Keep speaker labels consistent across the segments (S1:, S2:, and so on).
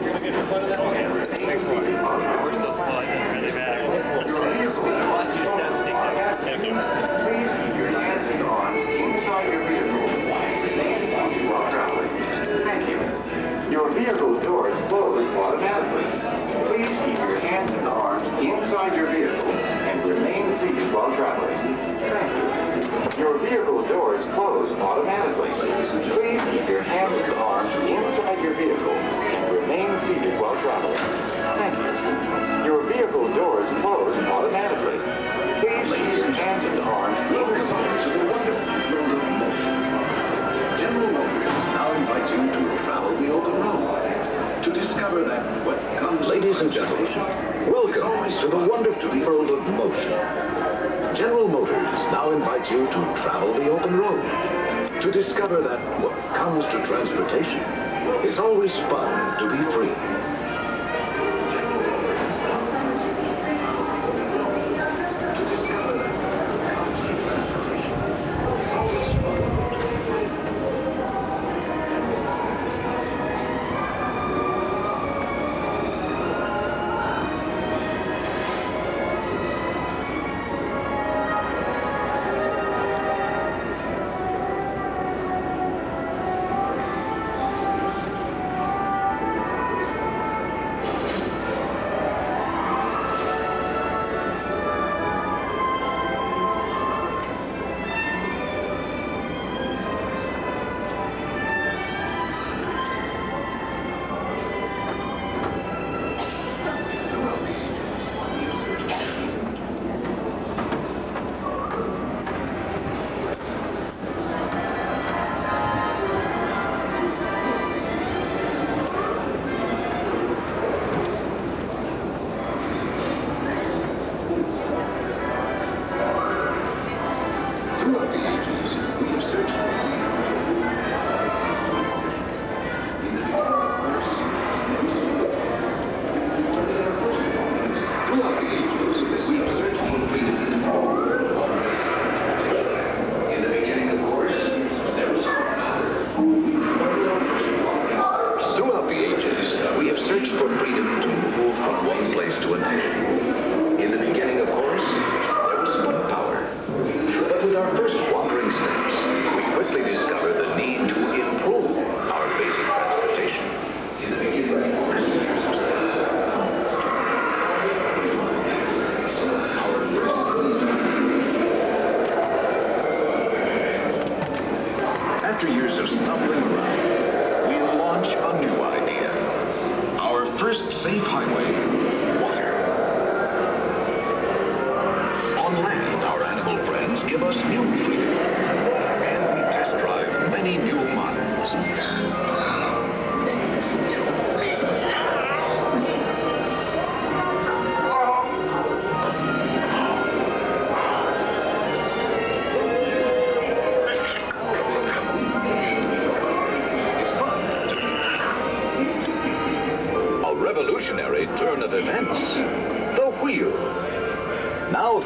S1: Your. Thank you.
S2: Please keep your hands and arms inside your vehicle while traveling. Thank you. Your vehicle doors close automatically. Please keep your hands and arms inside your vehicle and remain seated while traveling. Thank you. Your vehicle doors close automatically. Please keep your hands and arms you
S3: to travel the open road to discover that what comes
S4: to transportation is always fun to be free.
S3: Stumbling around, we launch a new idea. Our first safe highway, water. On land, our animal friends give us new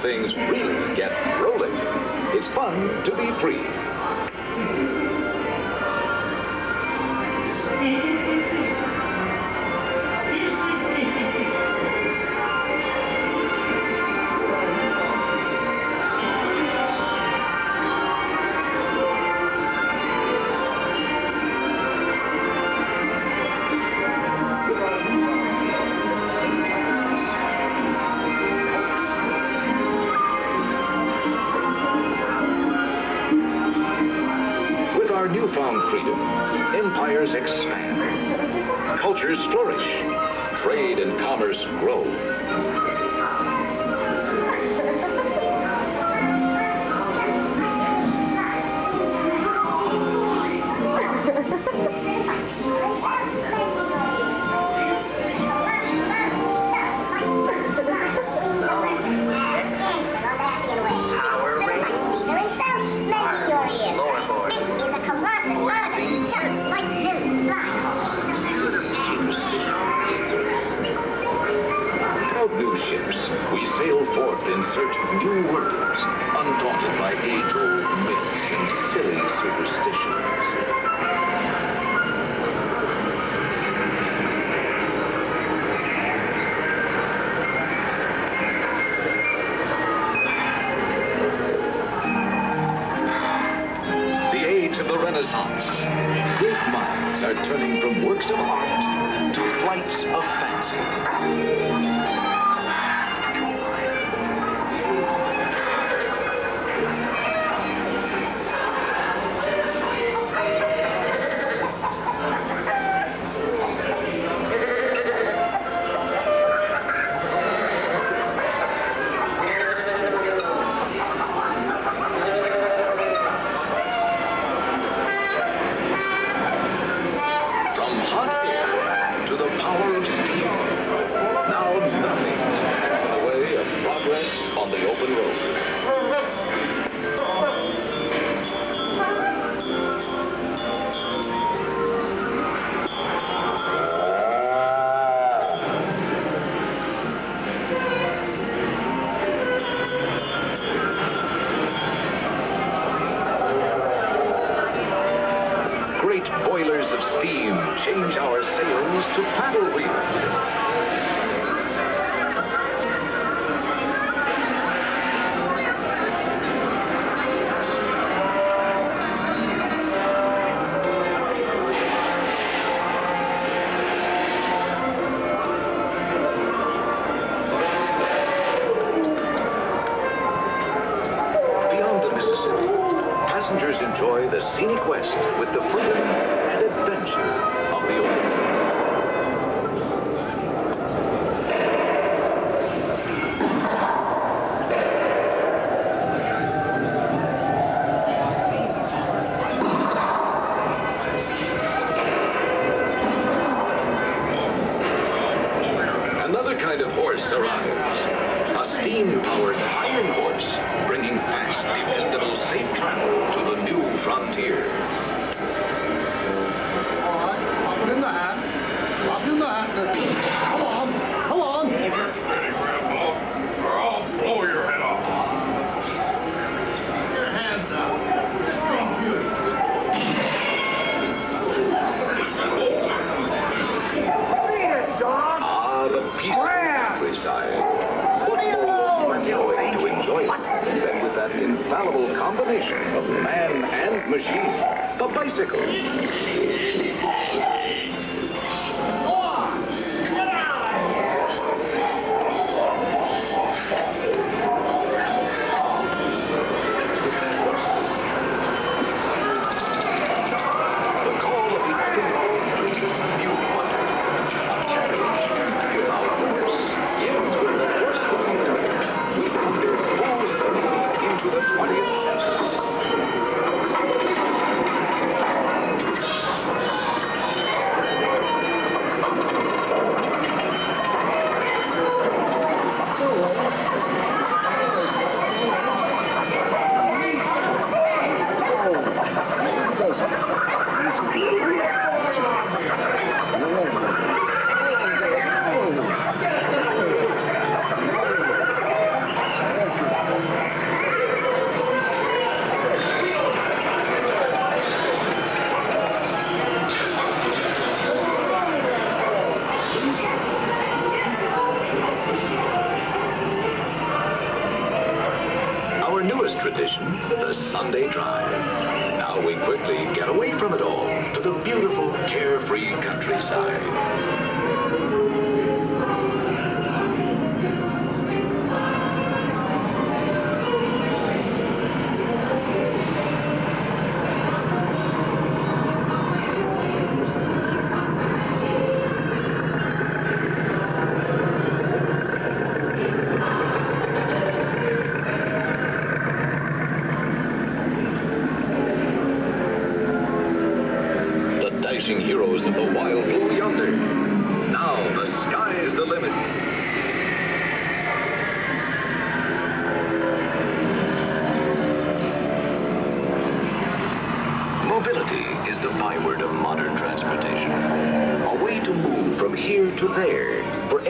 S3: things really get rolling. It's fun to be free. Commerce grow.
S4: new ships, we sail forth in search of new worlds, undaunted by age-old myths and silly superstitions. The age of the Renaissance. Great minds are turning from works of art to flights of fancy. boilers of steam change our sails to paddle wheels. Enjoy the scenic West with the freedom and adventure of the open. infallible combination of man and machine, the bicycle.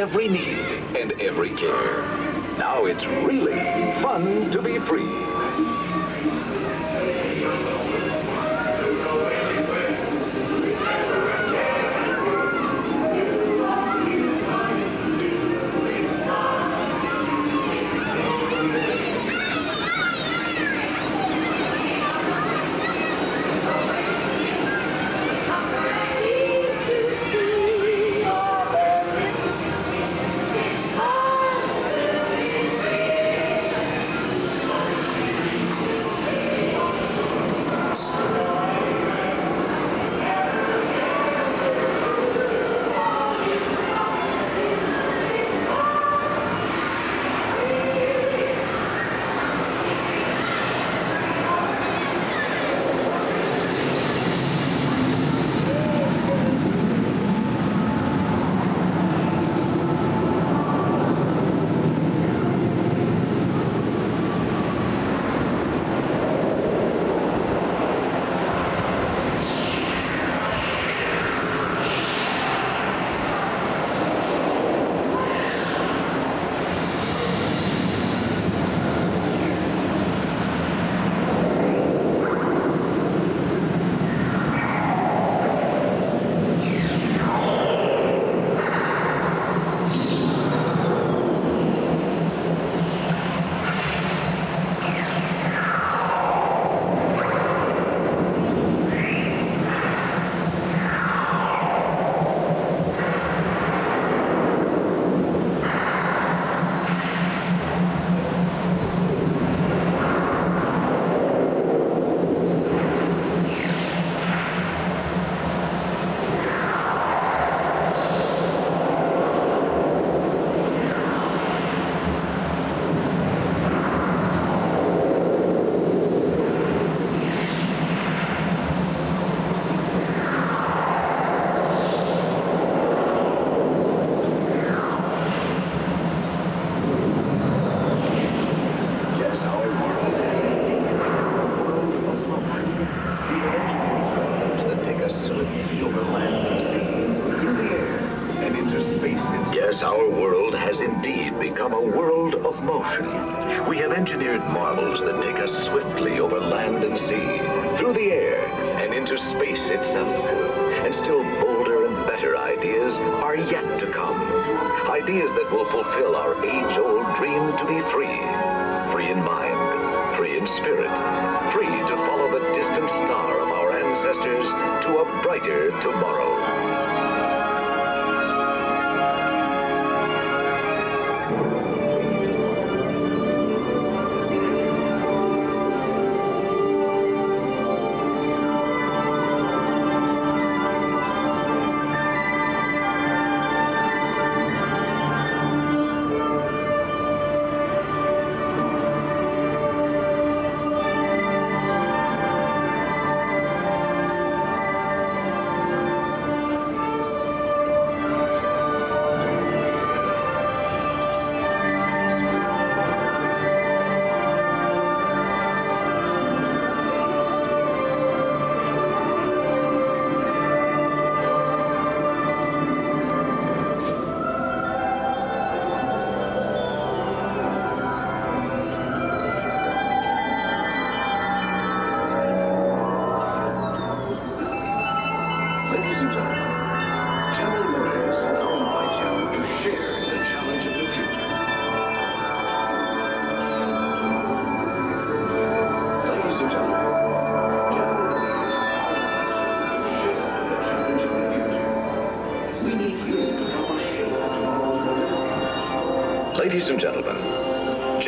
S4: every need and every care. Now it's really fun to be free. That take us swiftly over land and sea, through the air, and into space itself. And still bolder and better ideas are yet to come. Ideas that will fulfill our age-old dream to be free. Free in mind, free in spirit, free to follow the distant star of our ancestors to a brighter tomorrow.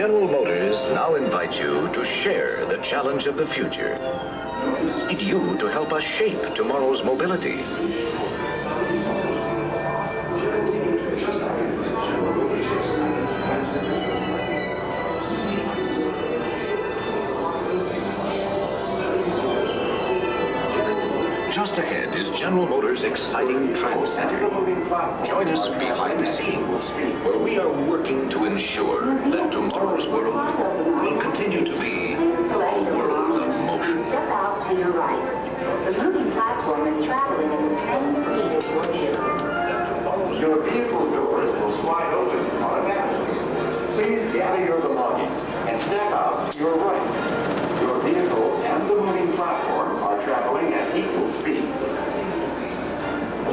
S4: General Motors now invite you to share the challenge of the future. Need you to help us shape tomorrow's mobility. General Motors' exciting TransCenter. Join us behind the scenes, where we are working to ensure that tomorrow's world will continue to be a world of motion.
S5: Step out to your right. The moving platform is traveling at the same speed as your ship.
S2: Your vehicle doors will slide open automatically. Please gather your belongings and step out to your right. Your vehicle and the moving platform are traveling at equal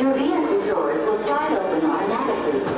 S5: the vehicle doors will start open automatically.